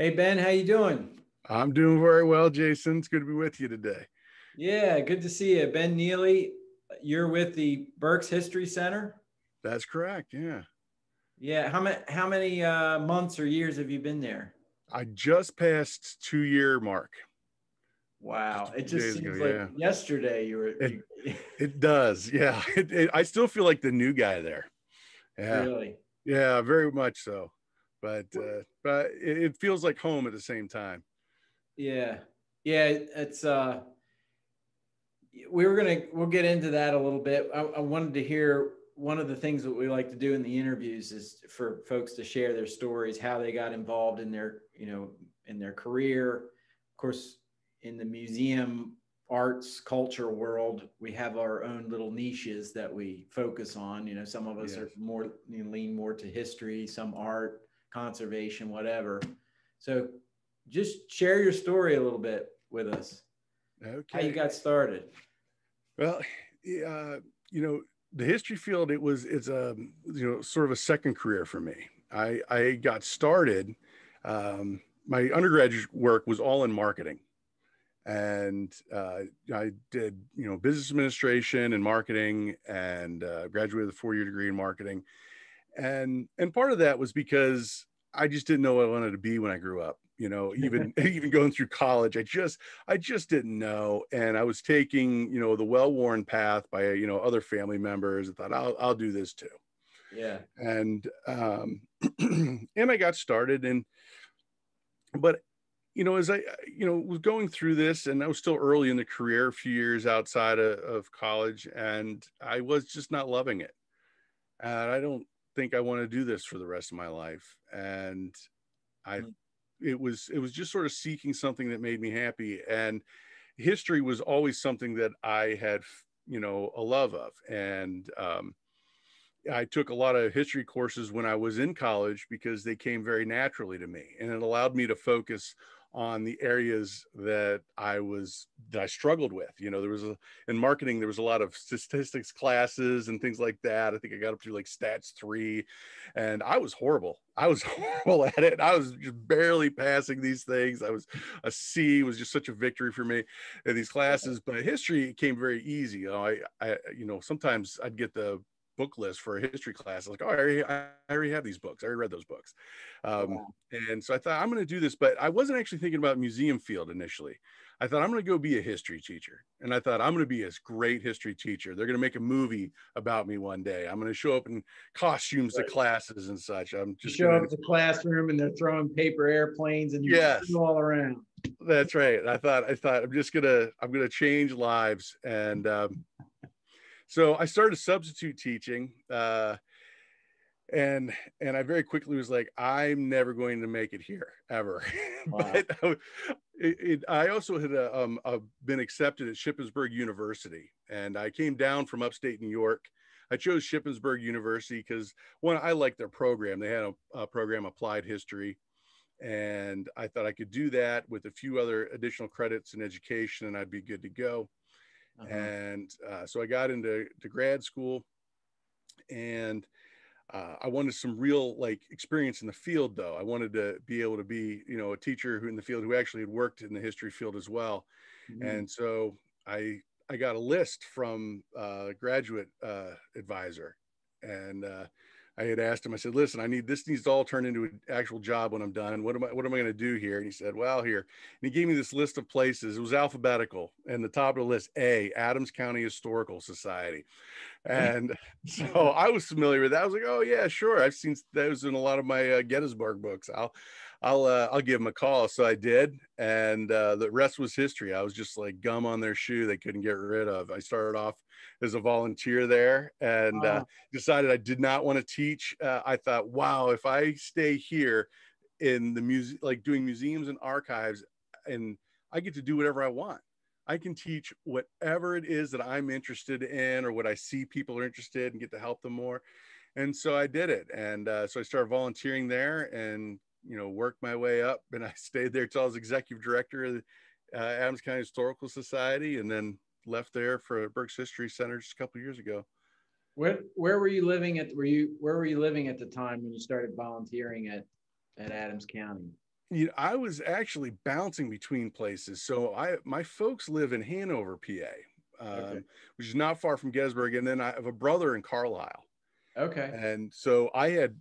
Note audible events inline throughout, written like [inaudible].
Hey Ben, how you doing? I'm doing very well, Jason. It's good to be with you today. Yeah, good to see you. Ben Neely, you're with the Berks History Center. That's correct. Yeah. Yeah. How many how many uh, months or years have you been there? I just passed two year mark. Wow, it just seems ago, like yeah. yesterday you were. It, [laughs] it does, yeah. [laughs] It, it, I still feel like the new guy there. Yeah. Really? Yeah, very much so but uh, but it, it feels like home at the same time. Yeah, yeah, it's uh, we were gonna we'll get into that a little bit. I, I wanted to hear one of the things that we like to do in the interviews is for folks to share their stories, how they got involved in their you know in their career. Of course, in the museum arts culture world we have our own little niches that we focus on you know some of us yes. are more you know, lean more to history some art conservation, whatever. So just share your story a little bit with us. Okay. How you got started. Well, uh, you know, the history field, it was, it's a, you know, sort of a second career for me. I, I got started, um, my undergraduate work was all in marketing and uh, I did you know business administration and marketing and uh, graduated with a four year degree in marketing and and part of that was because I just didn't know what I wanted to be when I grew up. You know, [laughs] even [laughs] even going through college, I just I just didn't know, and I was taking you know the well worn path by you know other family members. I thought I'll I'll do this too. Yeah. And um, [clears throat] and I got started, and but you know as I you know was going through this, and I was still early in the career, a few years outside of, of college, and I was just not loving it. And I don't think I want to do this for the rest of my life. And I, mm. it was, it was just sort of seeking something that made me happy. And history was always something that I had, you know, a love of. And, um, I took a lot of history courses when I was in college because they came very naturally to me and it allowed me to focus on the areas that I was that I struggled with. You know, there was a in marketing there was a lot of statistics classes and things like that. I think I got up to like stats three, and I was horrible. I was [laughs] horrible at it. I was just barely passing these things. I was a C was just such a victory for me in these classes. But history came very easy. You know, I, I you know sometimes I'd get the book list for a history class. I was like, oh, I already, I already have these books. I already read those books. Um, And so I thought I'm going to do this, but I wasn't actually thinking about museum field initially. I thought I'm going to go be a history teacher. And I thought I'm going to be a great history teacher. They're going to make a movie about me one day. I'm going to show up in costumes right. to classes and such. I'm just you show gonna... up to the classroom and they're throwing paper airplanes and you're yes. all around. That's right. I thought I thought I'm just gonna I'm gonna change lives and um, so I started substitute teaching, uh, and and I very quickly was like, I'm never going to make it here ever. [laughs] Wow. but uh, it, I also had uh, um, uh, been accepted at Shippensburg University, and I came down from upstate New York. I chose Shippensburg University because one, I liked their program. They had a, a program, Applied History, and I thought I could do that with a few other additional credits in education, and I'd be good to go. Uh-huh. And uh, so I got into to grad school and uh, I wanted some real like experience in the field though. I wanted to be able to be, you know, a teacher who in the field who actually had worked in the history field as well. Mm-hmm. And so I, I got a list from a uh, graduate uh, advisor and uh, I had asked him, I said, listen, I need this needs to all turn into an actual job when I'm done. What am I what am I going to do here? And he said, Well, here. And he gave me this list of places. It was alphabetical. And the top of the list, A, Adams County Historical Society. And [laughs] so I was familiar with that. I was like, oh yeah, sure. I've seen those in a lot of my uh, Gettysburg books. I'll I'll uh, I'll give him a call. So I did, and uh, the rest was history. I was just like gum on their shoe they couldn't get rid of. I started off as a volunteer there, and uh, decided I did not want to teach. Uh, I thought, wow, if I stay here in the music, like doing museums and archives, and I get to do whatever I want. I can teach whatever it is that I'm interested in or what I see people are interested in and get to help them more. And so I did it. And uh, so I started volunteering there and you know, worked my way up and I [laughs] stayed there till I was executive director of the uh, Adams County Historical Society and then left there for Berks History Center just a couple years ago. Where, where were you living at, were you, where were you living at the time when you started volunteering at, at Adams County? you know, I was actually bouncing between places. So I my folks live in Hanover, PA, um, okay. which is not far from Gettysburg, and then I have a brother in Carlisle. Okay. And so I had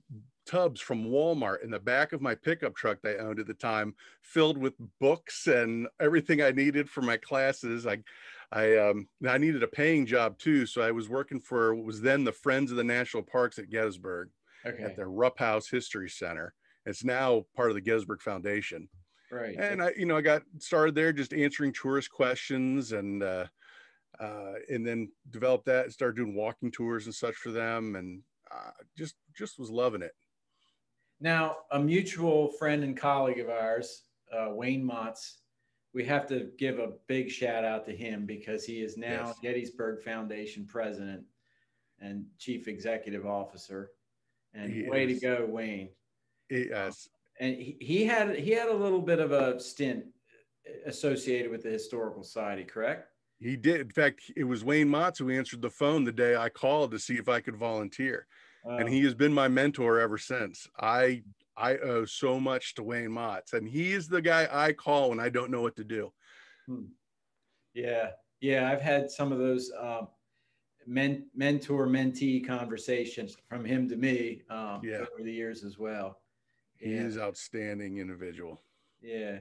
tubs from Walmart in the back of my pickup truck that I owned at the time, filled with books and everything I needed for my classes. I I um, I needed a paying job too, so I was working for what was then the Friends of the National Parks at Gettysburg, okay. at the Rupp House History Center. It's now part of the Gettysburg Foundation. Right. And I, you know, I got started there just answering tourist questions and uh, uh, and then developed that. And started doing walking tours and such for them, and uh, just just was loving it. Now, a mutual friend and colleague of ours, uh, Wayne Motts, we have to give a big shout out to him because he is now yes. Gettysburg Foundation president and chief executive officer. And he way is. to go, Wayne. Yes. and he, he had he had a little bit of a stint associated with the historical society, correct? He did. In fact, it was Wayne Motts who answered the phone the day I called to see if I could volunteer. Uh, and he has been my mentor ever since. I I owe so much to Wayne Motts, and he is the guy I call when I don't know what to do. Hmm. Yeah, yeah, I've had some of those um, men, mentor mentee conversations from him to me um, yeah. over the years as well. He yeah. is outstanding individual. Yeah,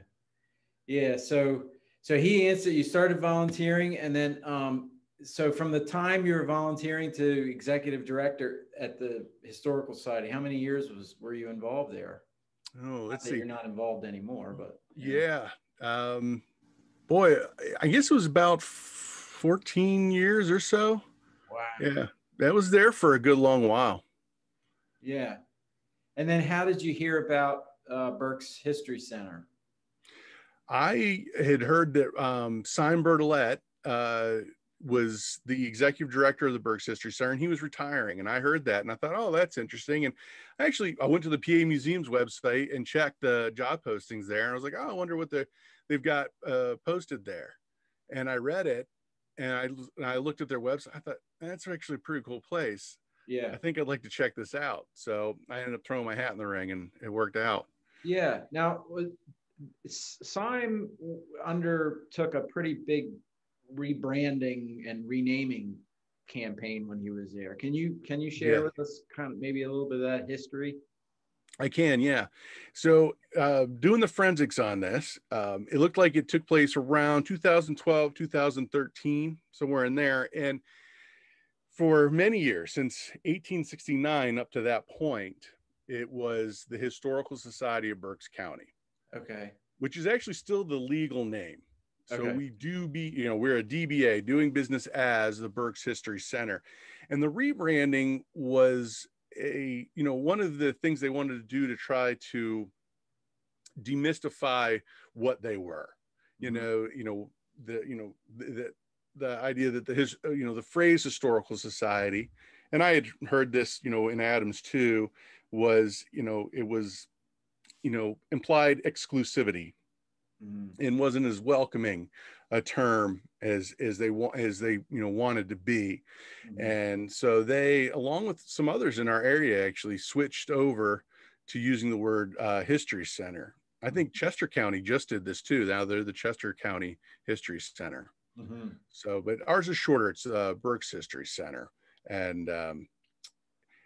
yeah. So so he answered. You started volunteering, and then um, so from the time you were volunteering to executive director at the historical society how many years was were you involved there? Oh let's see. you're not involved anymore but yeah. Um, boy i guess it was about 14 years or so. Wow. Yeah that was there for a good long while. Yeah. And then how did you hear about uh, berks history center? I had heard that um, Sime Bertolet, uh, was the executive director of the Berks History Center, and he was retiring. And I heard that, and I thought, oh, that's interesting. And actually, I went to the PA Museum's website and checked the job postings there, and I was like, oh, I wonder what the they've got uh, posted there. And I read it, and I and I looked at their website. I thought that's actually a pretty cool place. Yeah, I think I'd like to check this out. So I ended up throwing my hat in the ring, and it worked out. Yeah. Now, Sime undertook a pretty big rebranding and renaming campaign when he was there. Can you can you share yeah. with us kind of maybe a little bit of that history? I can, yeah. So, uh, doing the forensics on this, um, it looked like it took place around 2012, 2013, somewhere in there. And for many years, since 1869 up to that point, it was the Historical Society of Berks County. Okay. Which is actually still the legal name. So okay. we do be, you know, we're a DBA doing business as the Berks History Center. And the rebranding was a, you know, one of the things they wanted to do to try to demystify what they were. You mm-hmm. know, you know, the, you know, the, the idea that the his, you know, the phrase historical society, and I had heard this, you know, in Adams too, was, you know, it was, you know, implied exclusivity mm. and wasn't as welcoming a term as as they want as they you know wanted to be mm. and so they along with some others in our area actually switched over to using the word uh, history center i think mm-hmm. chester county just did this too now they're the chester county history center mm-hmm. so but ours is shorter it's uh, berks history center and um,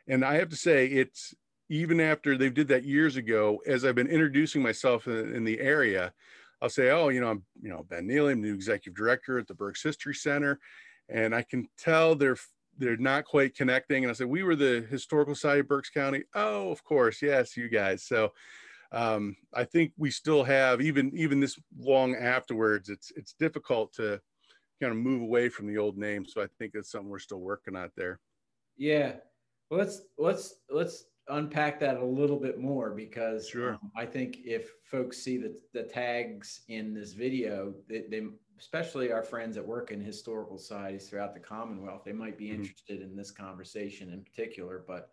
and i have to say it's even after they did that years ago as i've been introducing myself in, in the area I'll say, oh, you know, I'm, you know, Ben Neely, I'm new executive director at the Berks History Center. And I can tell they're, they're not quite connecting. And I said, we were the historical society of Berks County. Oh, of course. Yes, you guys. So um, I think we still have, even, even this long afterwards, it's, it's difficult to kind of move away from the old name. So I think that's something we're still working on there. Yeah. Well, let's, let's, let's unpack that a little bit more because sure. Um, I think if folks see the, the tags in this video, they, they, especially our friends that work in historical societies throughout the Commonwealth, they might be mm-hmm. interested in this conversation in particular. But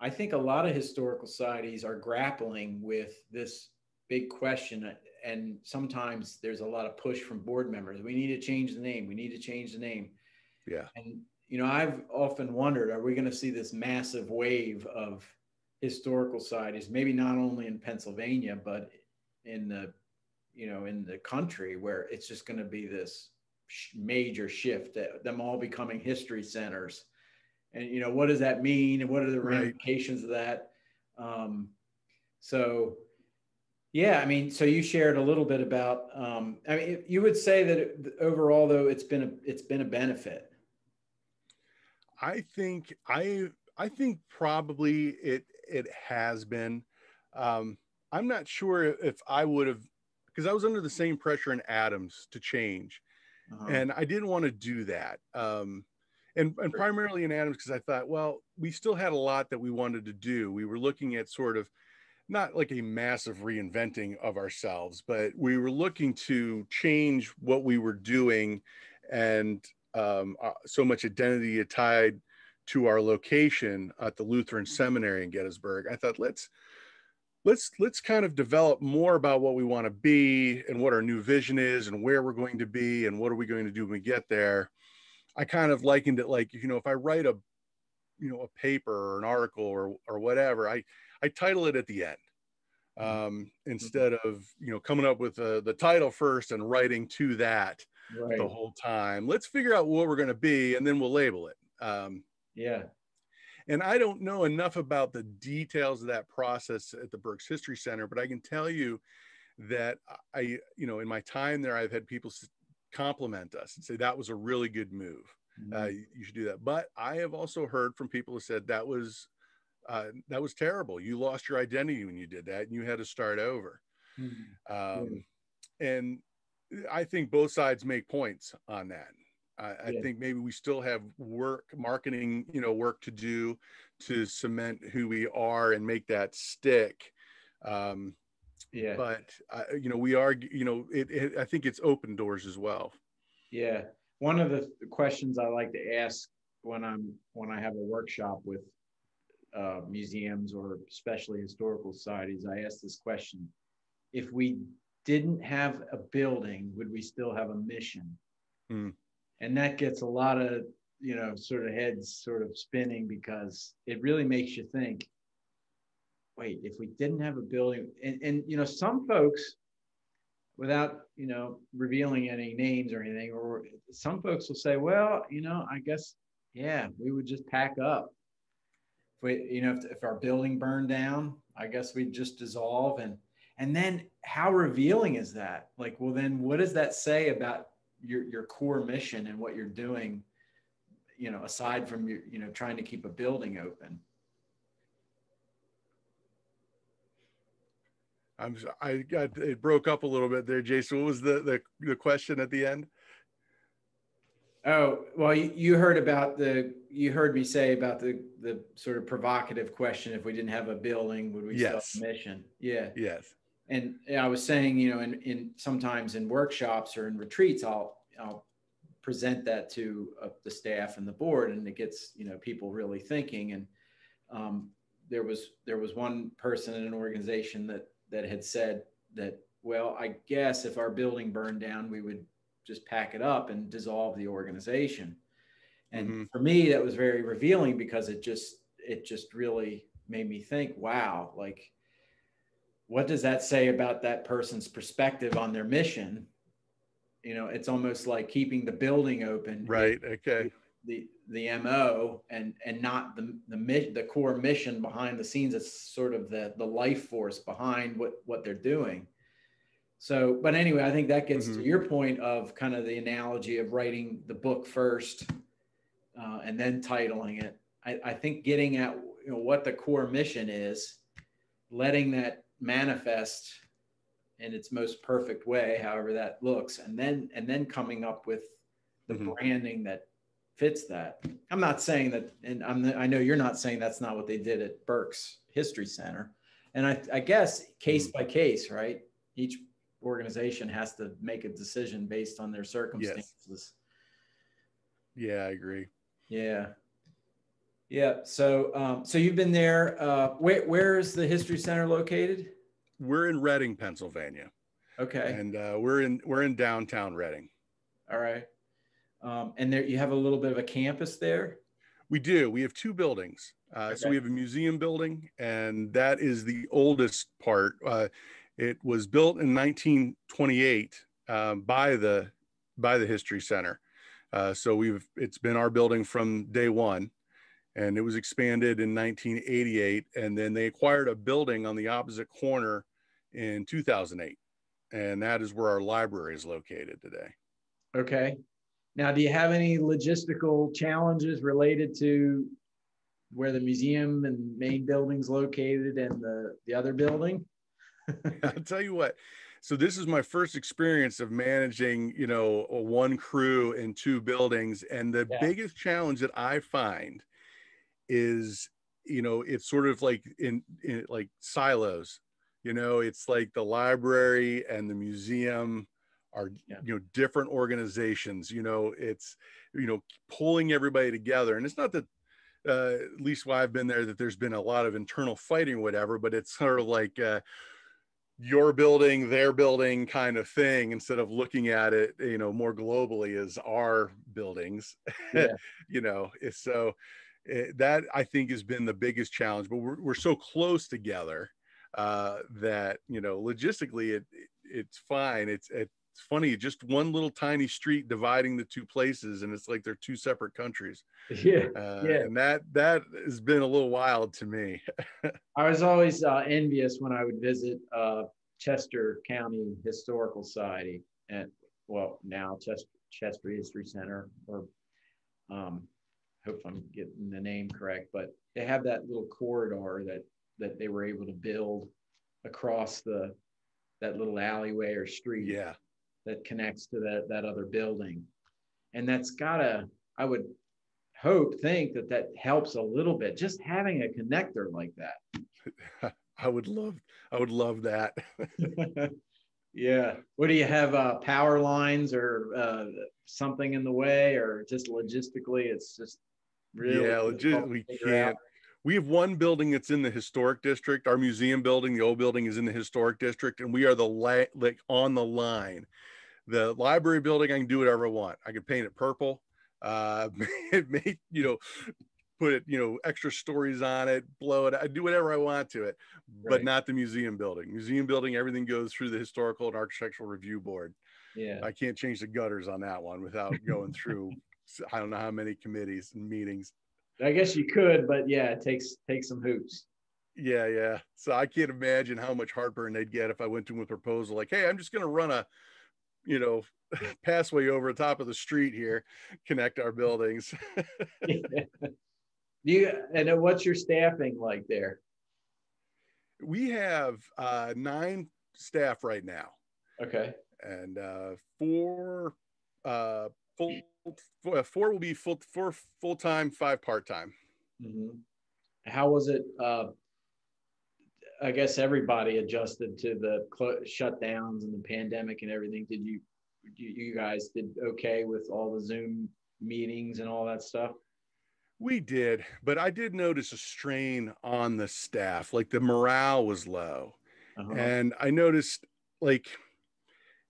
I think a lot of historical societies are grappling with this big question. And sometimes there's a lot of push from board members. We need to change the name. We need to change the name. Yeah. And you know, I've often wondered, are we going to see this massive wave of historical societies, maybe not only in Pennsylvania, but in the you know in the country where it's just going to be this major shift them all becoming history centers? And you know what does that mean? And what are the ramifications right. of that? Um, so yeah i mean so you shared a little bit about um, i mean you would say that overall though it's been a it's been a benefit i think i i think probably it it has been um, i'm not sure if i would have because i was under the same pressure in adams to change uh-huh. and i didn't want to do that um, and, and primarily in Adams because I thought, well, we still had a lot that we wanted to do. We were looking at sort of not like a massive reinventing of ourselves, but we were looking to change what we were doing and um, uh, so much identity tied to our location at the Lutheran Seminary in Gettysburg. I thought let's let's let's kind of develop more about what we want to be and what our new vision is and where we're going to be and what are we going to do when we get there I kind of likened it like, you know, if I write a, you know, a paper or an article or, or whatever, I, I title it at the end mm-hmm. um, mm-hmm. instead of, you know, coming up with uh, the title first and writing to that right. the whole time. Let's figure out what we're going to be and then we'll label it. Um, yeah. And I don't know enough about the details of that process at the Berks History Center, but I can tell you that I, you know, in my time there, I've had people compliment us and say that was a really good move. Uh, mm-hmm. Uh, you should do that. But I have also heard from people who said that was uh, that was terrible. You lost your identity when you did that, and you had to start over. Mm-hmm. Um, yeah. And I think both sides make points on that. I, I think maybe we still have work, marketing, you know, work to do to cement who we are and make that stick. Um, yeah. but uh, you know we are you know it, it, i think it's open doors as well. Yeah. One of the questions i like to ask when i'm when i have a workshop with uh, museums or especially historical societies i ask this question. If we didn't have a building would we still have a mission mm. and that gets a lot of you know sort of heads sort of spinning because it really makes you think wait, if we didn't have a building, and, and you know, some folks, without you know revealing any names or anything, or some folks will say, well, you know, I guess, yeah, we would just pack up. If we, you know, if, if our building burned down, I guess we'd just dissolve and and then how revealing is that? Like, well, then what does that say about your your core mission and what you're doing? You know, aside from your, you know, trying to keep a building open. I'm I got it broke up a little bit there, Jason. What was the the, the question at the end? Oh well, you, you heard about the you heard me say about the the sort of provocative question: if we didn't have a building, would we yes. still have a mission? Yeah. Yes. And I was saying, you know, in in sometimes in workshops or in retreats, I'll I'll present that to uh, the staff and the board, and it gets you know people really thinking. And um, there was there was one person in an organization that that had said that, well, I guess if our building burned down, we would just pack it up and dissolve the organization. And mm-hmm. for me, that was very revealing because it just it just really made me think, wow, like what does that say about that person's perspective on their mission? You know, it's almost like keeping the building open. Right. Okay. The the mo and and not the the the core mission behind the scenes it's sort of the the life force behind what what they're doing so but anyway i think that gets mm-hmm. to your point of kind of the analogy of writing the book first uh, and then titling it I, I think getting at you know what the core mission is letting that manifest in its most perfect way however that looks and then and then coming up with the mm-hmm. branding that fits that. I'm not saying that, and I'm, I know you're not saying that's not what they did at Berks History Center. And I, I guess case mm-hmm. by case, right? Each organization has to make a decision based on their circumstances. Yes. Yeah, I agree. Yeah. Yeah. So, um, so you've been there. Uh, where, where is the History Center located? We're in Reading, Pennsylvania. Okay. And uh, we're in we're in downtown Reading. All right. Um, and there you have a little bit of a campus there. We do. We have two buildings. Uh, okay. So we have a museum building, and that is the oldest part. Uh, It was built in 1928 um, by the by the History Center. Uh, so we've it's been our building from day one, and it was expanded in 1988, and then they acquired a building on the opposite corner in 2008, and that is where our library is located today. Okay. Now, do you have any logistical challenges related to where the museum and main building's located and the, the other building? [laughs] I'll tell you what. So this is my first experience of managing, you know, one crew in two buildings. And the yeah. biggest challenge that I find is, you know, it's sort of like in, in like silos. You know, it's like the library and the museum are yeah. you know different organizations you know it's you know pulling everybody together and it's not that uh, at least while I've been there, that there's been a lot of internal fighting, whatever. But it's sort of like uh, your building, their building kind of thing, instead of looking at it, you know, more globally as our buildings. [laughs] Yeah. you know, so it, eh, that I think has been the biggest challenge. But we're we're so close together uh, that you know, logistically, it, it it's fine. It's it's funny just one little tiny street dividing the two places and it's like they're two separate countries yeah uh, yeah and that that has been a little wild to me [laughs] i was always uh, envious when i would visit uh, chester county historical society and well now chester chester history center or um hope i'm getting the name correct but they have that little corridor that that they were able to build across the that little alleyway or street yeah that connects to that, that other building. And that's gotta, I would hope, think that that helps a little bit, just having a connector like that. [laughs] I would love, I would love that. [laughs] yeah. What do you have? Uh, power lines or uh, something in the way, or just logistically, it's just really yeah, legit. We can't. Out. We have one building that's in the historic district. Our museum building, the old building, is in the historic district, and we are the la- like on the line the library building, I can do whatever I want. I can paint it purple, uh, [laughs] make, you know, put it, you know, extra stories on it, blow it. I do whatever I want to it, but right. not the museum building. Museum building, everything goes through the historical and architectural review board. Yeah, I can't change the gutters on that one without going through. [laughs] I don't know how many committees and meetings. I guess you could, but yeah, it takes takes some hoops. Yeah, yeah. So I can't imagine how much heartburn they'd get if I went to them with a proposal like, "Hey, I'm just going to run a you know, [laughs] passway over the top of the street here, connect our buildings. [laughs] [laughs] Do you and what's your staffing like there? We have uh, nine staff right now. Okay. And uh, four uh, full four will be full four full time, five part time. Mm-hmm. How was it? Uh, I guess everybody adjusted to the cl- shutdowns and the pandemic and everything. Did you, you guys did okay with all the Zoom meetings and all that stuff? We did, but I did notice a strain on the staff. Like the morale was low. Uh-huh. And I noticed like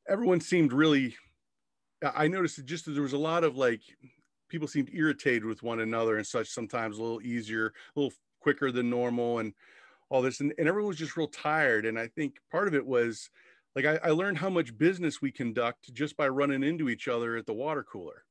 everyone seemed really I noticed that just that there was a lot of like people seemed irritated with one another and such sometimes a little easier, a little quicker than normal. And all this and, and everyone was just real tired and i think part of it was like I, I, learned how much business we conduct just by running into each other at the water cooler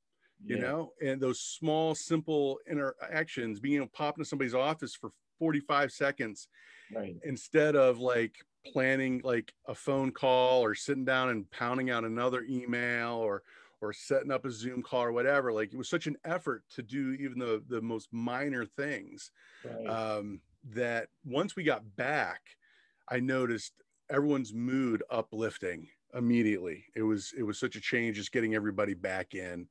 you yeah. know and those small simple interactions being able to pop into somebody's office for 45 seconds right. instead of like planning like a phone call or sitting down and pounding out another email or or setting up a zoom call or whatever like it was such an effort to do even the the most minor things right. um that once we got back, I noticed everyone's mood uplifting immediately. It was it was such a change just getting everybody back in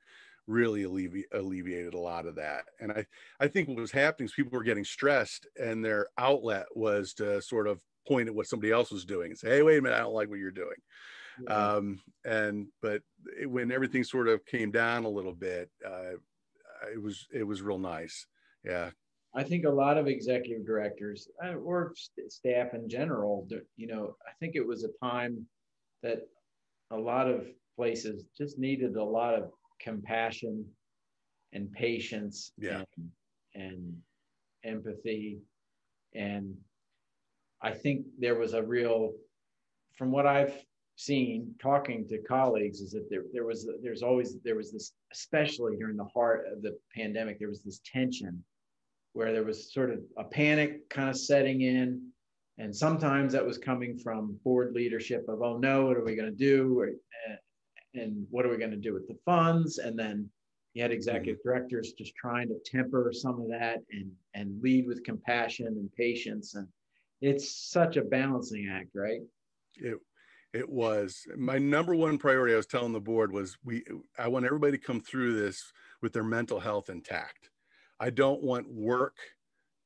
really allevi- alleviated a lot of that. And I I think what was happening is people were getting stressed and their outlet was to sort of point at what somebody else was doing and say, "Hey, wait a minute, I don't like what you're doing." Um, and but it, when everything sort of came down a little bit, uh, it was it was real nice. Yeah, I think a lot of executive directors uh, or st- staff in general, you know, I think it was a time that a lot of places just needed a lot of compassion and patience yeah. and, and empathy. And I think there was a real from what I've seen talking to colleagues is that there, there was there's always there was this especially during the heart of the pandemic there was this tension where there was sort of a panic kind of setting in. And sometimes that was coming from board leadership of oh no what are we going to do and what are we going to do with the funds? And then you had executive mm-hmm. directors just trying to temper some of that and and lead with compassion and patience. And it's such a balancing act right? It it was my number one priority i was telling the board was we uh, i want everybody to come through this with their mental health intact i don't want work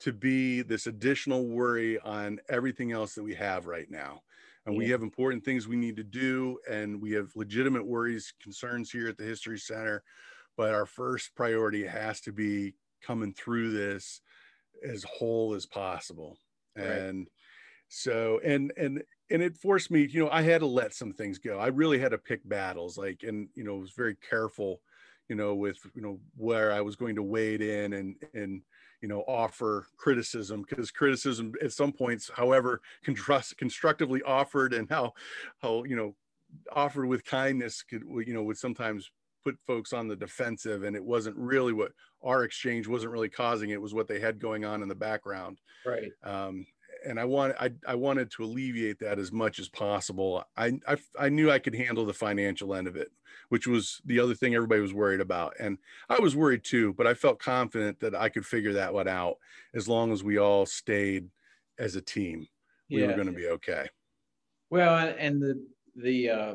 to be this additional worry on everything else that we have right now and yeah. we have important things we need to do and we have legitimate worries concerns here at the history center but our first priority has to be coming through this as whole as possible right. and so and and and it forced me you know i had to let some things go. I really had to pick battles like and you know was very careful you know with you know where i was going to wade in and and you know offer criticism because criticism at some points however [laughs] construct, constructively offered and how how you know offered with kindness could you know would sometimes put folks on the defensive and it wasn't really what our exchange wasn't really causing it was what they had going on in the background. Right. Um, and I want I, I wanted to alleviate that as much as possible. I, I I knew I could handle the financial end of it, which was the other thing everybody was worried about, and I was worried too. But I felt confident that I could figure that one out as long as we all stayed as a team. We yeah. were going to be okay. Well, and the the uh,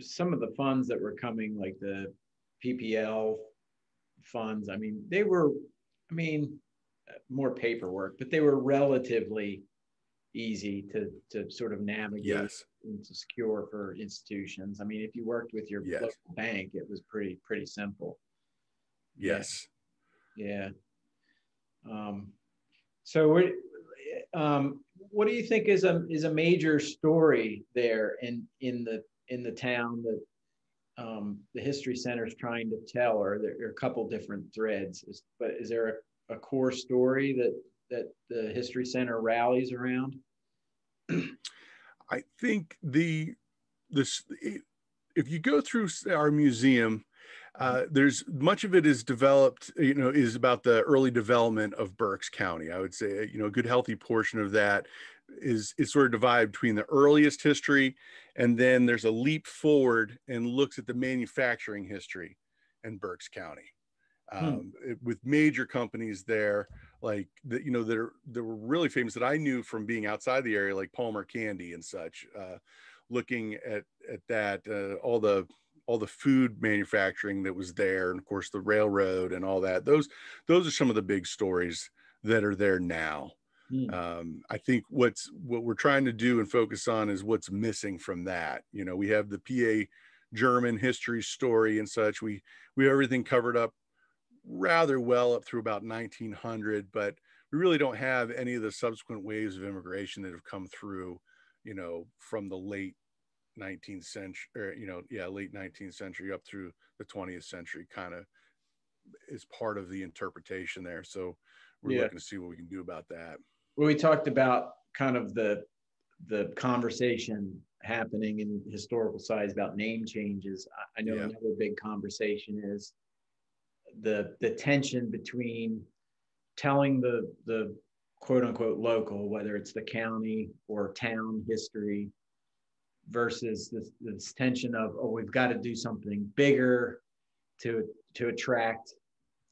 some of the funds that were coming, like the PPP funds, I mean, they were, I mean, more paperwork, but they were relatively easy to to sort of navigate yes. and to secure for institutions. I mean, if you worked with your yes. local bank, it was pretty pretty simple. Yes. Yeah. Um, so what um, what do you think is a is a major story there in in the in the town that um, the history center is trying to tell, or there are a couple different threads. Is, but is there a, a core story that that the History Center rallies around? I think the this if you go through our museum, uh, there's much of it is developed, you know, is about the early development of Berks County. I would say, you know, a good healthy portion of that is is sort of divided between the earliest history and then there's a leap forward and looks at the manufacturing history in Berks County. Hmm. Um, it, with major companies there like that you know that are that were really famous that I knew from being outside the area, like Palmer Candy and such. Uh, looking at at that, uh, all the all the food manufacturing that was there, and of course the railroad and all that. Those those are some of the big stories that are there now. Mm. Um, I think what's what we're trying to do and focus on is what's missing from that. You know, we have the PA German history story and such. We we have everything covered up rather well up through about 1900, but we really don't have any of the subsequent waves of immigration that have come through, you know, from the late 19th century, or, you know, yeah, late 19th century up through the 20th century kind of is part of the interpretation there. So we're yeah. looking to see what we can do about that. Well, we talked about kind of the the conversation happening in historical sites about name changes. I know yeah. another big conversation is the the tension between telling the the quote unquote local, whether it's the county or town history, versus this, this tension of oh we've got to do something bigger to to attract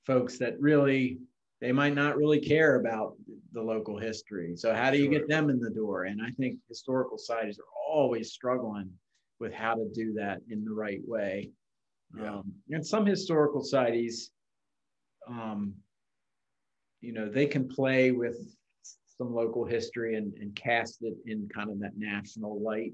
folks that really they might not really care about the local history. So how do you get them in the door? And I think historical societies are always struggling with how to do that in the right way. Yeah. Um, and some historical societies, um, you know, they can play with some local history and, and cast it in kind of that national light.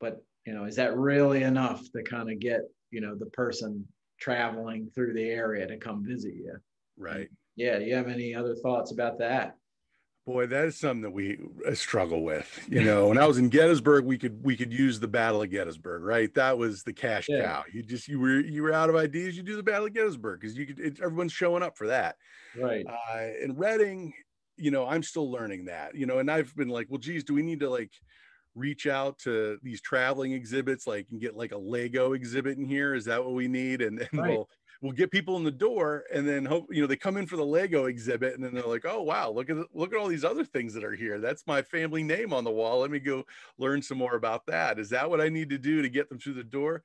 But, you know, is that really enough to kind of get, you know, the person traveling through the area to come visit you? Right. Yeah. Do you have any other thoughts about that? Boy, that is something that we uh, struggle with. You [laughs] know, when I was in Gettysburg, we could we could use the Battle of Gettysburg, right? That was the cash yeah. cow. You just you were you were out of ideas, you do the Battle of Gettysburg because you could it, everyone's showing up for that. Right. Uh, in Reading, you know, I'm still learning that. You know, and I've been like, well, geez, do we need to like reach out to these traveling exhibits, like and get like a Lego exhibit in here. Is that what we need? And, and right. we'll we'll get people in the door and then hope you know they come in for the lego exhibit and then they're like oh wow look at look at all these other things that are here. That's my family name on the wall. Let me go learn some more about that. Is that what i need to do to get them through the door?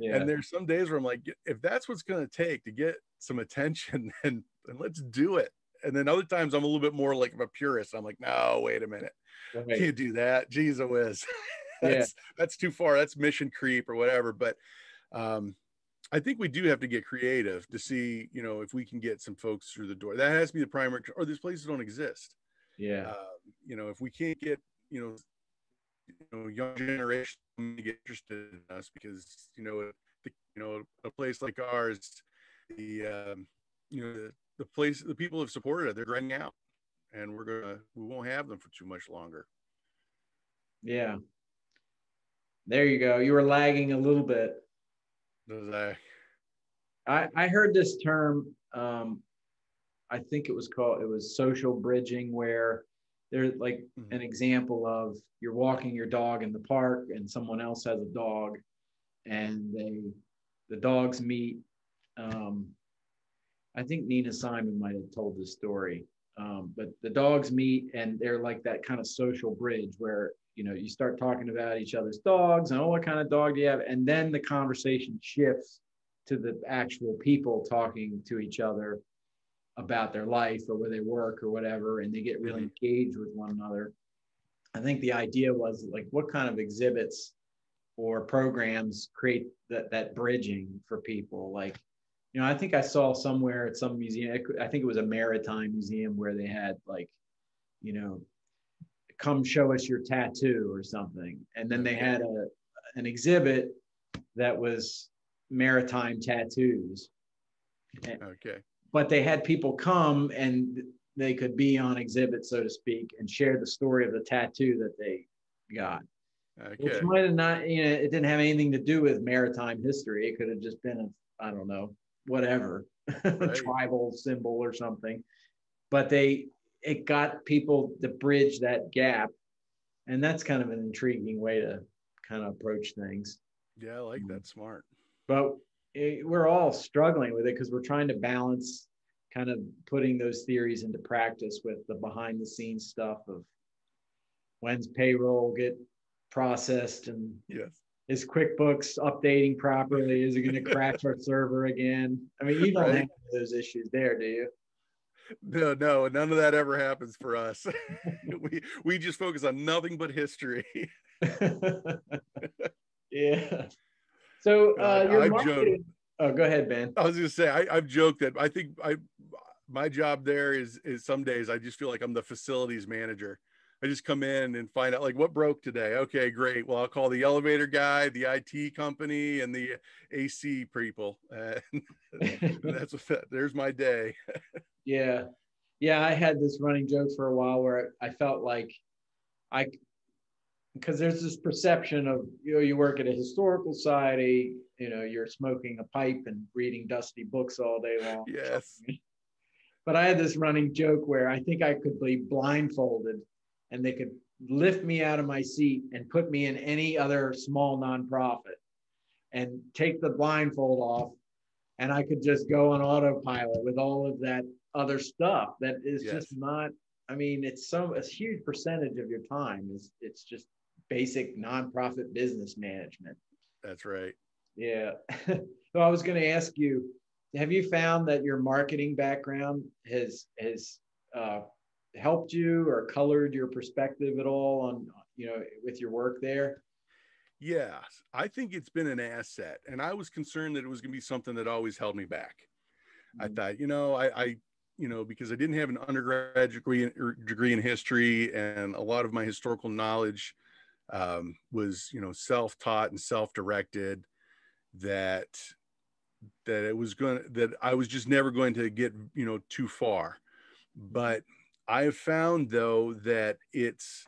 Yeah. and there's some days where i'm like if that's what's going to take to get some attention [laughs] then, then let's do it. And then other times i'm a little bit more like a purist. I'm like no wait a minute. Right. can't do that. Jesus [laughs] that's yeah. that's too far. That's mission creep or whatever. But um I think we do have to get creative to see, you know, if we can get some folks through the door. That has to be the primary, or these places don't exist. Yeah. Uh, you know, if we can't get, you know, you know, young generation to get interested in us because, you know, the, you know, a place like ours, the, um, you know, the, the place, the people have supported it, they're growing out and we're going to, we won't have them for too much longer. Yeah. There you go. You were lagging a little bit. I? I I heard this term. Um, I think it was called it was social bridging, where there's like mm-hmm. an example of you're walking your dog in the park and someone else has a dog, and they the dogs meet. Um, I think Nina Simon might have told this story. Um, but the dogs meet and they're like that kind of social bridge where you know you start talking about each other's dogs and oh what kind of dog do you have? And then the conversation shifts to the actual people talking to each other about their life or where they work or whatever and they get really mm-hmm. engaged with one another. I think the idea was like what kind of exhibits or programs create that that bridging for people? Like you know i think i saw somewhere at some museum i think it was a maritime museum where they had like you know come show us your tattoo or something. And then they had a an exhibit that was maritime tattoos. Okay. But they had people come and they could be on exhibit, so to speak, and share the story of the tattoo that they got. Okay. Which might have not, you know, it didn't have anything to do with maritime history. It could have just been a, I don't know, whatever, [laughs] right. tribal symbol or something. But they it got people to bridge that gap. And that's kind of an intriguing way to kind of approach things. Yeah, I like that. Smart. But it, we're all struggling with it because we're trying to balance kind of putting those theories into practice with the behind the scenes stuff of when's payroll get processed and yes. is QuickBooks updating properly? Is it going to crash our [laughs] server again? I mean, you don't right. have those issues there, do you? No no none of that ever happens for us [laughs] we we just focus on nothing but history [laughs] yeah so uh, you're marketing... oh go ahead ben i was gonna say I, i've joked that i think i my job there is is some days i just feel like i'm the facilities manager I just come in and find out like what broke today. Okay, great. Well, I'll call the elevator guy, the IT company, and the AC people. [laughs] And that's what, there's my day. Yeah, yeah. I had this running joke for a while where I felt like I, because there's this perception of you know you work at a historical society, you know you're smoking a pipe and reading dusty books all day long. Yes. But I had this running joke where I think I could be blindfolded and they could lift me out of my seat and put me in any other small nonprofit and take the blindfold off and I could just go on autopilot with all of that other stuff that is yes. just not I mean it's so a huge percentage of your time is it's just basic nonprofit business management. That's right. Yeah. [laughs] so I was going to ask you have you found that your marketing background has has uh, helped you or colored your perspective at all on you know with your work there yeah i think it's been an asset and i was concerned that it was going to be something that always held me back mm-hmm. i thought you know I, I you know because i didn't have an undergraduate degree in, er, degree in history and a lot of my historical knowledge um, was you know self-taught and self-directed that that it was going that i was just never going to get you know too far. But I have found though that it's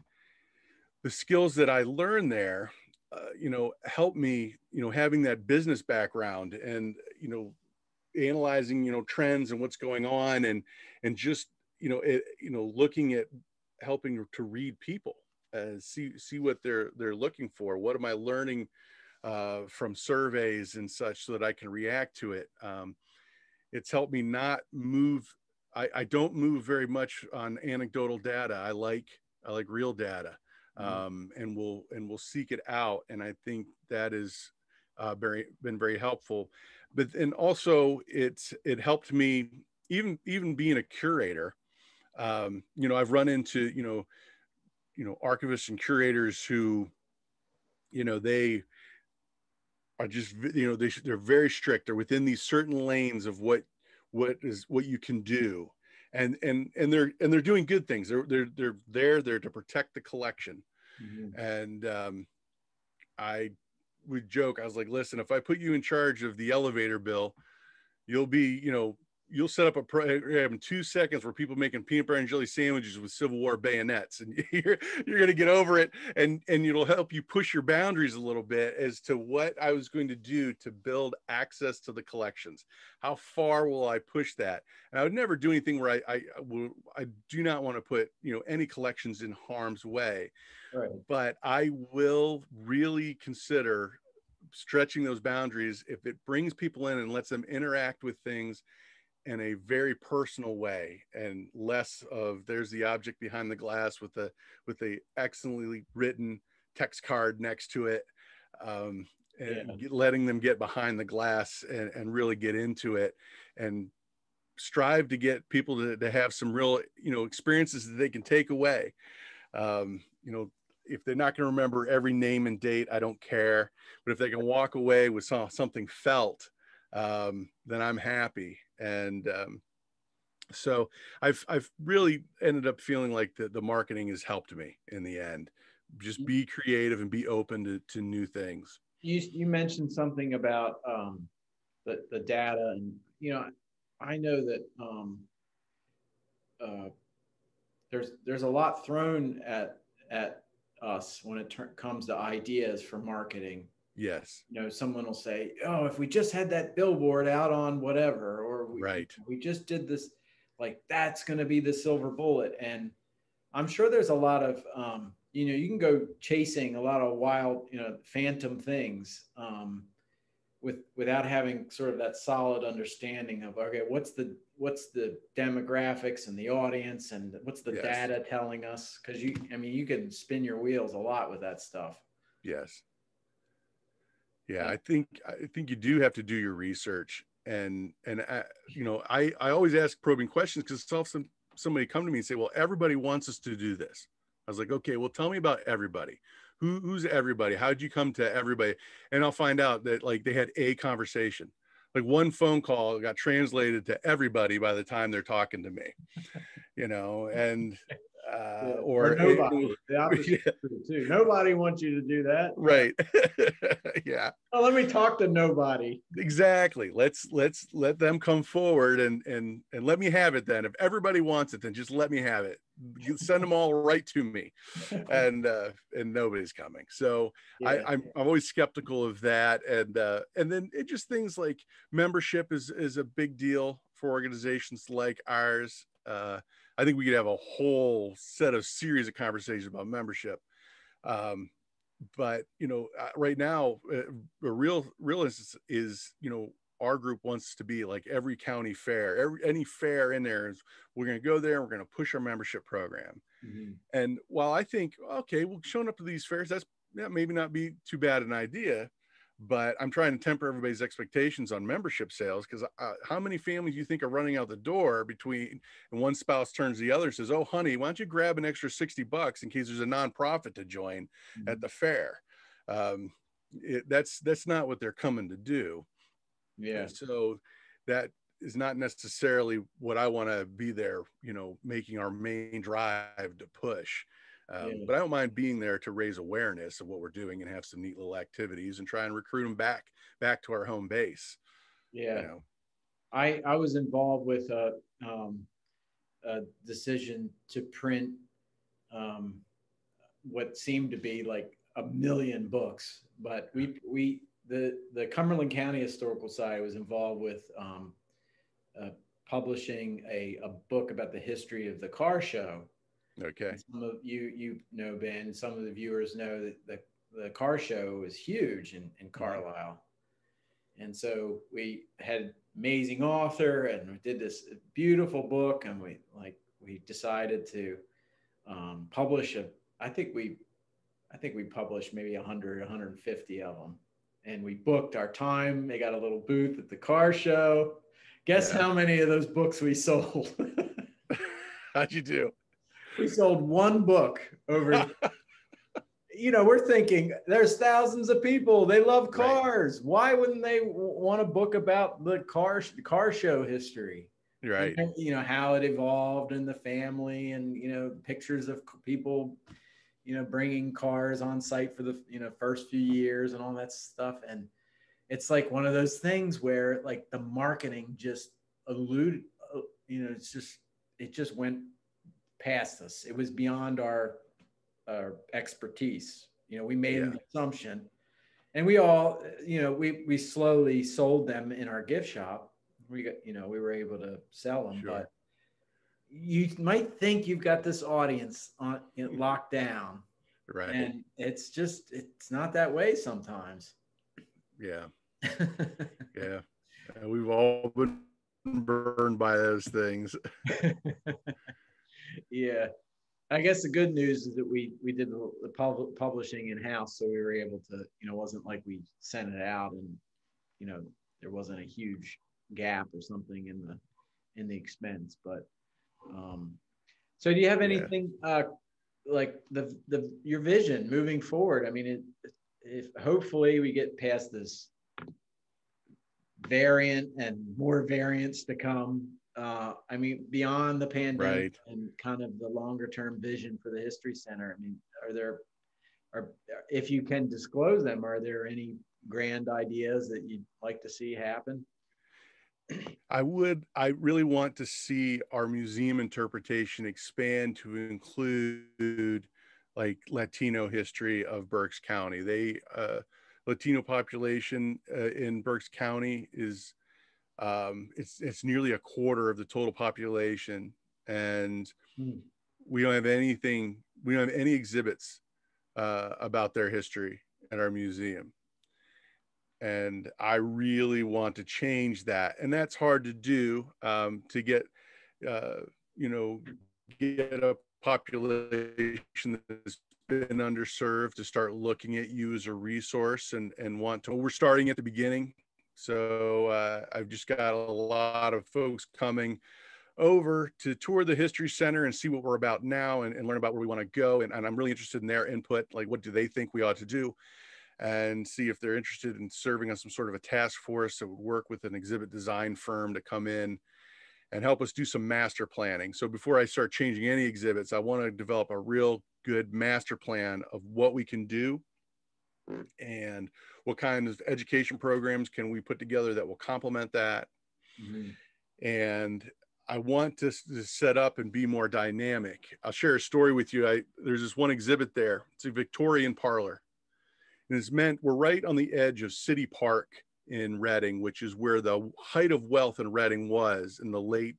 the skills that I learned there, uh, you know, help me, you know, having that business background and, you know, analyzing, you know, trends and what's going on and, and just, you know, it, you know, looking at helping to read people and see see what they're they're looking for. What am I learning uh, from surveys and such so that I can react to it? Um, it's helped me not move. I, I don't move very much on anecdotal data. I like I like real data, mm-hmm. um, and we'll and we'll seek it out. And I think that is uh, very been very helpful. But and also it's it helped me even even being a curator. Um, you know, I've run into you know you know archivists and curators who you know they are just you know they they're very strict they're within these certain lanes of what what is what you can do and and and they're and they're doing good things they're they're they're there there to protect the collection mm-hmm. and um i would joke i was like listen if i put you in charge of the elevator bill you'll be you know you'll set up a program in two seconds where people making peanut butter and jelly sandwiches with Civil War bayonets, and [laughs] you're you're going to get over it, and and it'll help you push your boundaries a little bit as to what I was going to do to build access to the collections. How far will I push that? And I would never do anything where I I, I do not want to put you know any collections in harm's way, right. but I will really consider stretching those boundaries if it brings people in and lets them interact with things in a very personal way and less of there's the object behind the glass with a with the excellently written text card next to it um, and yeah. letting them get behind the glass and, and really get into it and strive to get people to, to have some real you know experiences that they can take away. Um, you know if they're not going to remember every name and date i don't care. But if they can walk away with some, something felt um, then i'm happy and um, so I've I've really ended up feeling like the, the marketing has helped me in the end. Just be creative and be open to, to new things. You you mentioned something about um, the the data, and you know I know that um, uh, there's there's a lot thrown at at us when it ter- comes to ideas for marketing. Yes. You know, someone will say, "Oh, if we just had that billboard out on whatever, we, right. we just did this, like that's going to be the silver bullet." And I'm sure there's a lot of, um, you know, you can go chasing a lot of wild, you know, phantom things um, with without having sort of that solid understanding of okay, what's the what's the demographics and the audience and what's the yes. data telling us? Because you, I mean, you can spin your wheels a lot with that stuff. Yes yeah i think i think you do have to do your research and and uh, you know i i always ask probing questions because some somebody come to me and say well everybody wants us to do this. I was like okay well tell me about everybody. Who who's everybody? How'd you come to everybody? And i'll find out that like they had a conversation. Like one phone call got translated to everybody by the time they're talking to me you know and uh, or, or, nobody. the [laughs] opposite yeah. too. Nobody wants you to do that. Right. [laughs] yeah. Well, let me talk to nobody. Exactly. Let's let's let them come forward and and and let me have it then. If everybody wants it, then just let me have it. You send them all right to me, [laughs] and uh, and nobody's coming. So yeah. I, I'm I'm always skeptical of that, and uh, and then it just things like membership is is a big deal for organizations like ours. Uh, I think we could have a whole set of series of conversations about membership. Um, but you know, uh, right now, uh, a real real instance is you know our group wants to be like every county fair, every any fair in there is we're going to go there and we're going to push our membership program. Mm-hmm. And while I think okay, well, showing up to these fairs, that's that maybe not be too bad an idea but I'm trying to temper everybody's expectations on membership sales because uh, how many families you think are running out the door between and one spouse turns the other says, "Oh, honey, why don't you grab an extra sixty bucks in case there's a nonprofit to join mm-hmm. at the fair?" Um, it, that's that's not what they're coming to do. Yeah. And so that is not necessarily what I want to be there. You know, making our main drive to push. Um, yeah. But I don't mind being there to raise awareness of what we're doing and have some neat little activities and try and recruit them back back to our home base. Yeah, you know. I I was involved with a, um, a decision to print um, what seemed to be like a million books, but we we the the Cumberland County Historical Society was involved with um, uh, publishing a, a book about the history of the car show Okay. And some of you you know Ben. Some of the viewers know that the the car show was huge in in Carlisle, and so we had amazing author and we did this beautiful book and we like we decided to um, publish a i think we i think we published maybe 100 150 of them and we booked our time they got a little booth at the car show guess yeah. how many of those books we sold [laughs] [laughs] how'd you do we sold one book over [laughs] you know, we're thinking there's thousands of people. They love cars. Right. Why wouldn't they want a book about the car car show history? Right. And, you know how it evolved and the family, and you know pictures of people, you know, bringing cars on site for the you know first few years and all that stuff. And it's like one of those things where like the marketing just alluded, uh, you know, it's just it just went past us. It was beyond our our expertise. You know, we made yeah. an assumption, and we all, you know, we we slowly sold them in our gift shop. We got, you know, we were able to sell them, sure. but you might think you've got this audience on you know, locked down, right? And it's just it's not that way sometimes. Yeah, [laughs] yeah, and we've all been burned by those things. [laughs] yeah I guess the good news is that we we did the, the pub, publishing in house, so we were able to, you know, it wasn't like we sent it out and, you know, there wasn't a huge gap or something in the in the expense. But um, so do you have anything yeah. uh, like the the your vision moving forward? I mean, it, if hopefully we get past this variant and more variants to come uh, I mean, beyond the pandemic right. and kind of the longer term vision for the History Center, I mean, are there, are, if you can disclose them, are there any grand ideas that you'd like to see happen? I would, I really want to see our museum interpretation expand to include like Latino history of Berks County. They, uh, Latino population uh, in Berks County is um, it's it's nearly a quarter of the total population, and hmm. we don't have anything. We don't have any exhibits uh, about their history at our museum, and I really want to change that. And that's hard to do um, to get, uh, you know, get a population that's been underserved to start looking at you as a resource and and want to. We're starting at the beginning so uh, I've just got a lot of folks coming over to tour the History Center and see what we're about now and, and learn about where we want to go. And, and, I'm really interested in their input. Like, what do they think we ought to do? And see if they're interested in serving on some sort of a task force that would work with an exhibit design firm to come in and help us do some master planning. So before I start changing any exhibits, I want to develop a real good master plan of what we can do and what kind of education programs can we put together that will complement that? Mm-hmm. and i want to, to, set up and be more dynamic. I'll share a story with you. I there's this one exhibit there. It's a victorian parlor. And it's meant we're right on the edge of city park in reading which is where the height of wealth in reading was in the late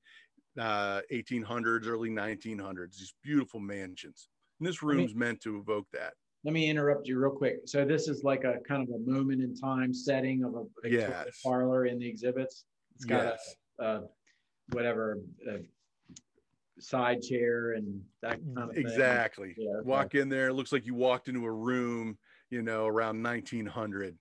uh, 1800s early 1900s these beautiful mansions. And this room's I mean, meant to evoke that let me interrupt you real quick. So this is like a kind of a moment in time setting of a yes. parlor in the exhibits. It's got yes. a, a, whatever a side chair and that kind of exactly. Yeah, okay. Walk in there, it looks like you walked into a room, you know, around 1900.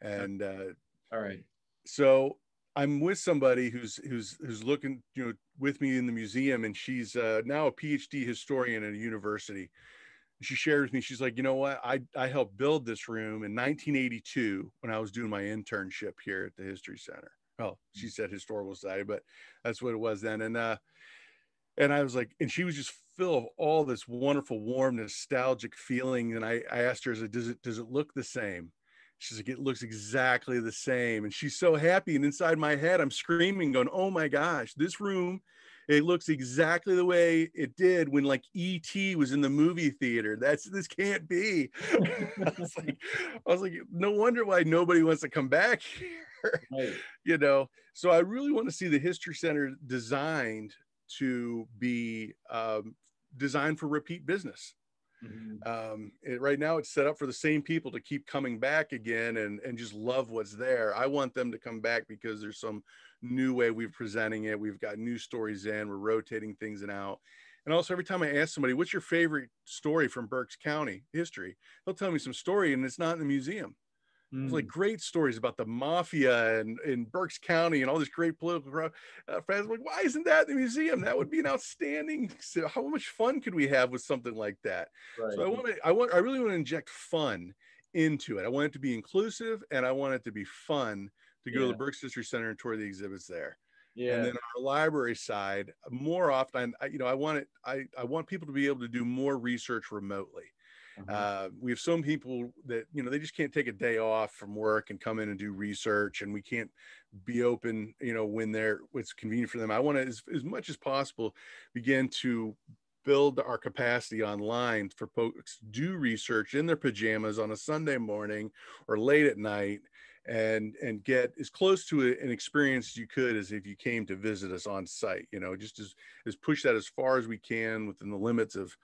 And uh, all right. So I'm with somebody who's who's who's looking, you know, with me in the museum, and she's uh, now a PhD historian at a university she shared with me she's like you know what? I i helped build this room in 1982 when i was doing my internship here at the history center. Well she mm. said historical society but that's what it was then and uh and i was like and she was just full of all this wonderful warm nostalgic feeling and i i asked her does it does it look the same? She's like it looks exactly the same and she's so happy and inside my head i'm screaming going oh my gosh this room it looks exactly the way it did when like ET was in the movie theater. That's this can't be. [laughs] I was like, I was like, no wonder why nobody wants to come back here. Right. You know, so I really want to see the History Center designed to be um, designed for repeat business. Mm-hmm. Um, it, right now, it's set up for the same people to keep coming back again and and just love what's there. I want them to come back because there's some new way we're presenting it. We've got new stories in. We're rotating things in out. And also, every time I ask somebody, "What's your favorite story from Berks County history?" They'll tell me some story, and it's not in the museum. Mm. There's like great stories about the mafia and in Berks County and all this great political uh, friends. Like, why isn't that in the museum? That would be an outstanding. How much fun could we have with something like that? Right. So I want to, I want, I really want to inject fun into it. I want it to be inclusive and I want it to be fun to go yeah. to the Berks History Center and tour the exhibits there. Yeah. And then our library side, more often, I, you know, I want it. I, I want people to be able to do more research remotely. Mm-hmm. Uh, we have some people that you know they just can't take a day off from work and come in and do research, and we can't be open, you know, when they're it's convenient for them. I want to, as, as much as possible, begin to build our capacity online for folks to do research in their pajamas on a Sunday morning or late at night and and get as close to an experience as you could as if you came to visit us on site you know just as, as push that as far as we can within the limits of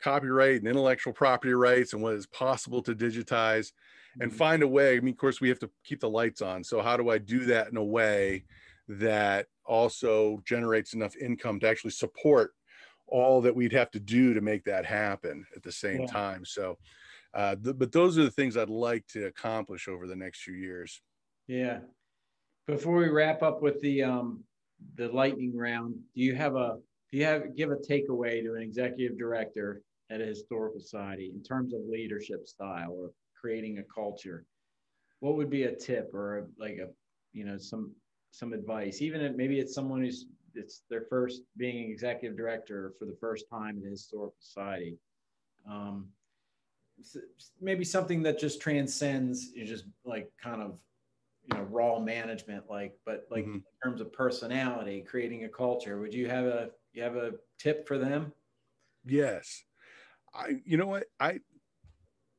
copyright and intellectual property rights and what is possible to digitize and mm-hmm. find a way. I mean, of course, we have to keep the lights on. So, how do I do that in a way that also generates enough income to actually support all that we'd have to do to make that happen at the same yeah. time? So, uh, but those are the things I'd like to accomplish over the next few years. Yeah. Before we wrap up with the um, the lightning round, do you have a do you have give a takeaway to an executive director at a historical society in terms of leadership style or creating a culture what would be a tip or a, like a you know some some advice even if maybe it's someone who's it's their first being executive director for the first time in a historical society um, maybe something that just transcends you just like kind of you know raw management like but like mm-hmm. in terms of personality creating a culture would you have a you have a tip for them yes I, you know what, I,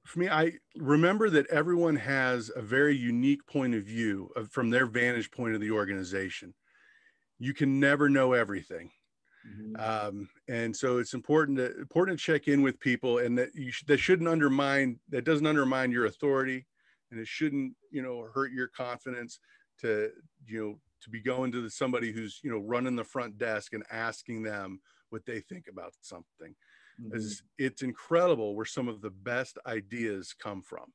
for me, I remember that everyone has a very unique point of view of, from their vantage point of the organization. You can never know everything. Mm-hmm. Um, and so it's important to important to check in with people and that you sh- that shouldn't undermine that doesn't undermine your authority and it shouldn't you know hurt your confidence to you know to be going to the, somebody who's you know running the front desk and asking them what they think about something mm-hmm. is it's incredible where some of the best ideas come from.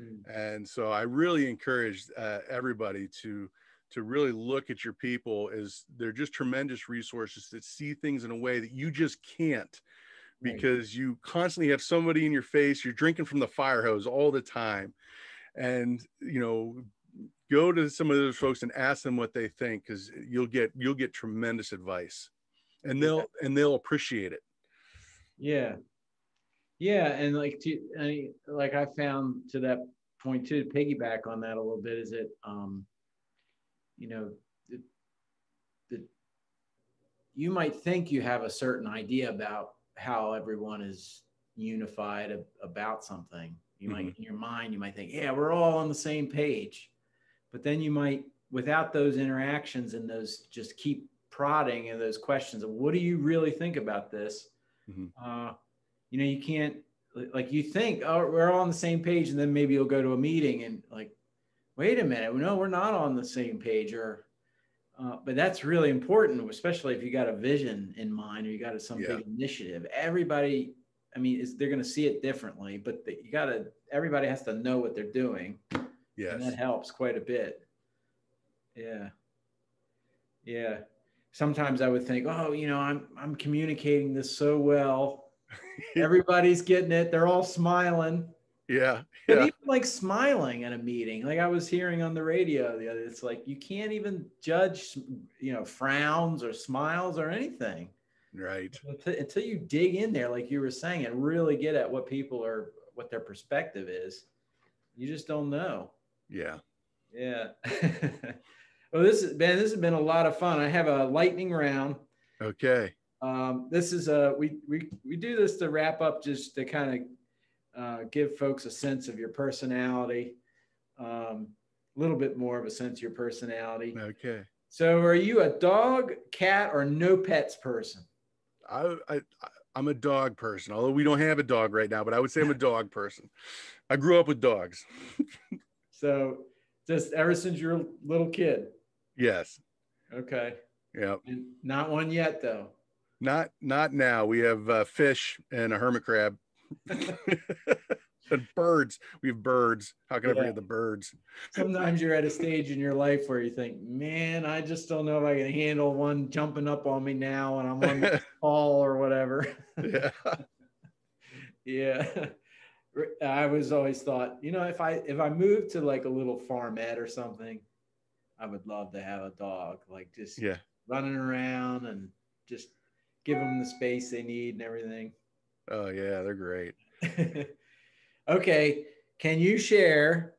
Mm-hmm. And so I really encourage uh, everybody to to really look at your people as they're just tremendous resources that see things in a way that you just can't because right. you constantly have somebody in your face you're drinking from the fire hose all the time and you know go to some of those folks and ask them what they think because you'll get you'll get tremendous advice and they'll and they'll appreciate it yeah. Yeah. And like, to, I, like I found to that point too, to piggyback on that a little bit is that, um, you know, the, the, you might think you have a certain idea about how everyone is unified about something. You mm-hmm. might, in your mind, you might think, yeah, we're all on the same page. But then you might, without those interactions and those just keep prodding and those questions of what do you really think about this? Mm-hmm. Uh, you know, you can't like you think, oh, we're all on the same page, and then maybe you'll go to a meeting and like, wait a minute, no, we're not on the same page, or uh, but that's really important, especially if you got a vision in mind or you got a, some yeah. big initiative. Everybody, I mean, is they're going to see it differently, but the, you got to. Everybody has to know what they're doing. Yes, and that helps quite a bit. Yeah, yeah sometimes I would think, oh, you know, I'm I'm communicating this so well. [laughs] Everybody's getting it. They're all smiling. Yeah. yeah. But even like smiling at a meeting, like I was hearing on the radio the other, it's like you can't even judge, you know, frowns or smiles or anything. Right. Until you dig in there, like you were saying, and really get at what people are, what their perspective is, you just don't know. Yeah. Yeah. [laughs] Well, this is Ben. This has been a lot of fun. I have a lightning round. Okay. Um, this is a we we we do this to wrap up, just to kind of uh, give folks a sense of your personality, um, a little bit more of a sense of your personality. Okay. So, are you a dog, cat, or no pets person? I, I I'm a dog person, although we don't have a dog right now, but I would say I'm a [laughs] dog person. I grew up with dogs. [laughs] so just ever since you're a little kid. Yes. Okay. Yeah. Not one yet though. Not not now. We have uh, fish and a hermit crab. And birds. We have birds. How can yeah. I forget the birds? Sometimes you're at a stage in your life where you think, man, I just don't know if I can handle one jumping up on me now and I'm on the [laughs] fall or whatever. yeah. [laughs] yeah. I was always thought, you know, if I if I moved to like a little farmette or something, I would love to have a dog, like just yeah, running around and just give them the space they need and everything. Oh yeah, they're great. [laughs] okay, can you share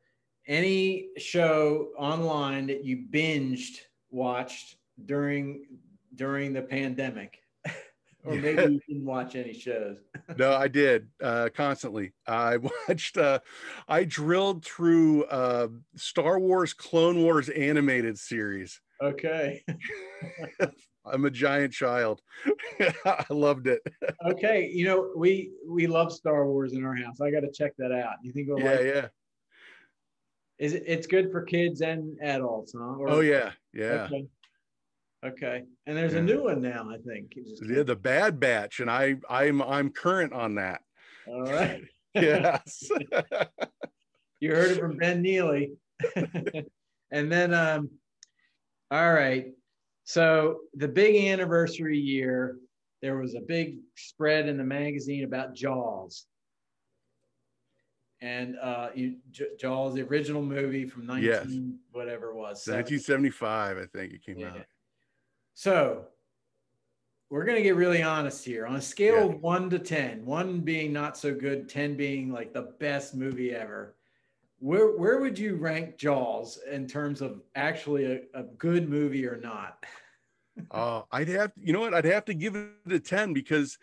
any show online that you binged watched during during the pandemic? [laughs] or maybe you didn't watch any shows. [laughs] no, I did uh, constantly. I watched. Uh, I drilled through uh, Star Wars Clone Wars animated series. Okay. I'm a giant child. [laughs] I loved it. [laughs] okay, you know we we love Star Wars in our house. I got to check that out. You think we'll yeah, like yeah. Is it? It's good for kids and adults, huh? Or, oh yeah, yeah. Okay. Okay, and there's yeah. a new one now. I think. Yeah, the Bad Batch, and I I'm I'm current on that. All right. [laughs] yes. you heard it from Ben Neely, and then um, all right. So the big anniversary year, there was a big spread in the magazine about Jaws. And uh, you, J- Jaws, the original movie from 19, yes. whatever it was. 1975, I think it came yeah. out. So we're going to get really honest here on a scale yeah. of one to 10, one being not so good, 10 being like the best movie ever. Where, where would you rank Jaws in terms of actually a, a good movie or not? [laughs] uh, I'd have, you know what? I'd have to give it a 10 because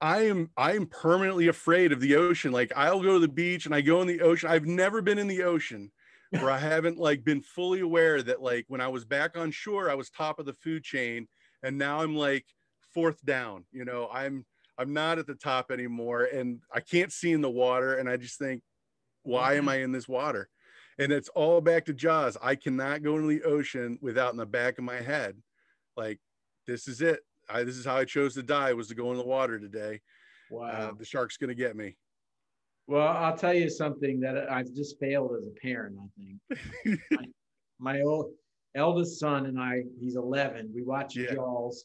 I am I am permanently afraid of the ocean. Like I'll go to the beach and I go in the ocean. I've never been in the ocean where I [laughs] haven't like been fully aware that like when I was back on shore, I was top of the food chain, and now I'm like fourth down. You know, I'm I'm not at the top anymore, and I can't see in the water, and I just think, why am mm-hmm. I in this water? And it's all back to Jaws. I cannot go into the ocean without in the back of my head, like this is it. I, this is how I chose to die was to go in the water today. Uh, wow, uh, the shark's gonna get me. Well, I'll tell you something that I've just failed as a parent. I think [laughs] my, my, old eldest son and I, he's 11. We watched yeah. Jaws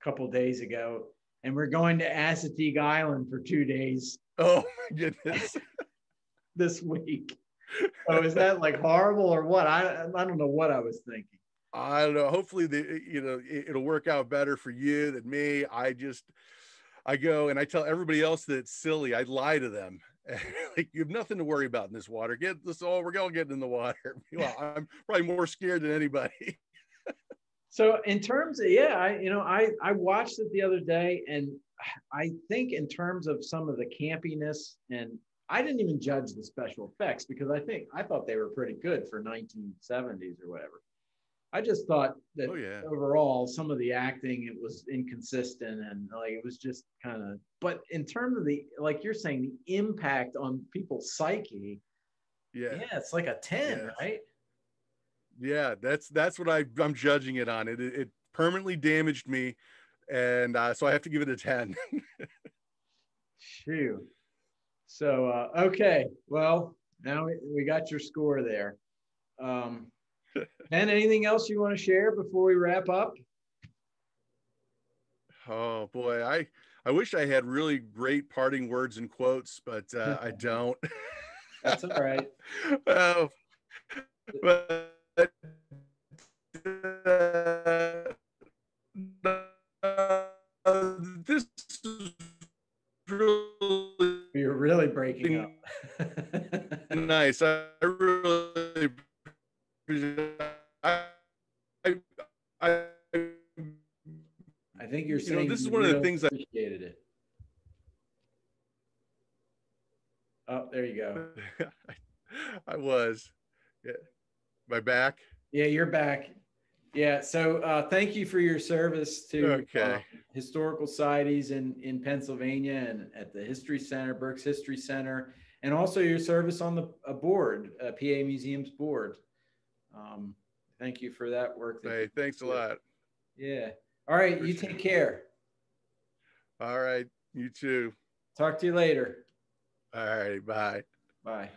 a couple days ago, and we're going to Assateague Island for two days. Oh my goodness! [laughs] [laughs] this week. So is that like horrible or what? I I don't know what I was thinking. I don't know. Hopefully, the you know it'll work out better for you than me. I just I go and I tell everybody else that it's silly. I lie to them [laughs] like you have nothing to worry about in this water. Get this all we're all getting in the water. [laughs] Well, I'm probably more scared than anybody. so in terms of yeah, I you know I I watched it the other day and I think in terms of some of the campiness and I didn't even judge the special effects because I think I thought they were pretty good for 1970s or whatever. I just thought that oh, yeah. overall some of the acting it was inconsistent and like it was just kind of but in terms of the like you're saying the impact on people's psyche yeah yeah it's like a 10 yeah. right yeah that's that's what I I'm judging it on it it, it permanently damaged me and uh, so I have to give it a 10 [laughs] Shoot. So uh, okay well now we, we got your score there um [laughs] Ben, anything else you want to share before we wrap up? Oh boy, I I wish I had really great parting words and quotes, but uh, I [laughs] don't. That's all right. [laughs] well, but uh, this is really you're really breaking up. [laughs] nice. I really I, I, I, I think you're saying you know, this is one of the things I appreciated it. Oh, there you go. [laughs] I was. Yeah. My back. Yeah, you're back. Yeah. So uh, thank you for your service to Okay. uh, historical societies in, in Pennsylvania and at the History Center, Berks History Center, and also your service on the uh, board, uh, PA Museums board. Um, thank you for that work. that Hey, thanks a lot. Yeah. All right. You take care. All right. You too. Talk to you later. All right. Bye. Bye.